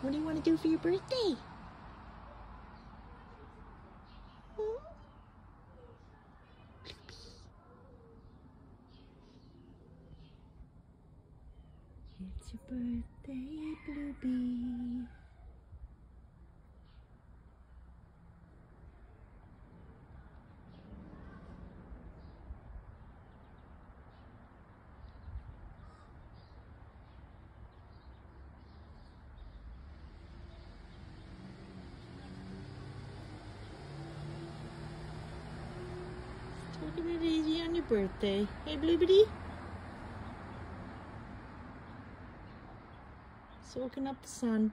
What do you want to do for your birthday? It's your birthday, Bluebee. Taking it easy on your birthday. Hey, Bluebity. Soaking up the sun.